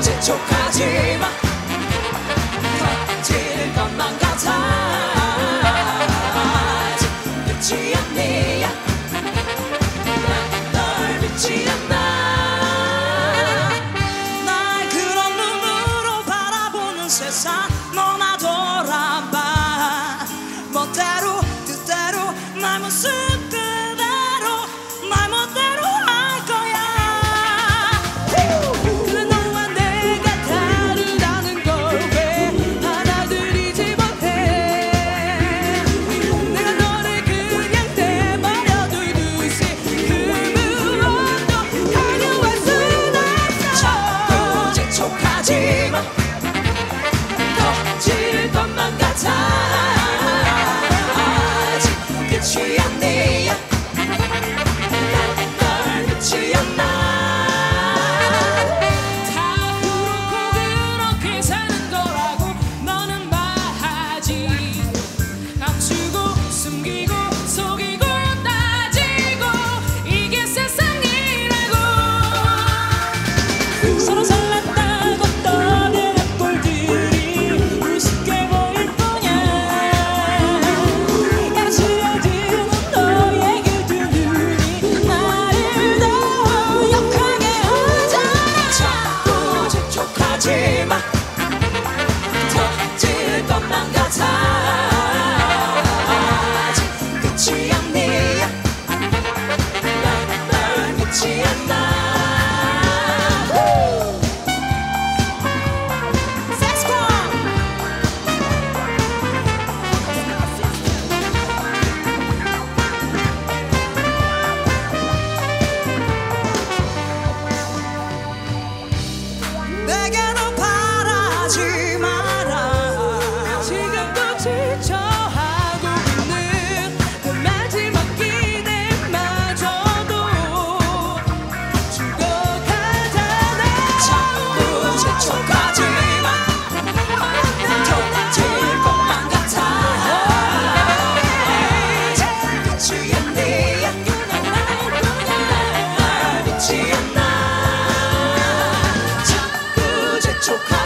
재촉하지 마 던지는 것만 같아. 아직 끝이 아니야. 난널 믿지 않나. 날 그런 눈으로 바라보는 세상.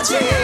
watching.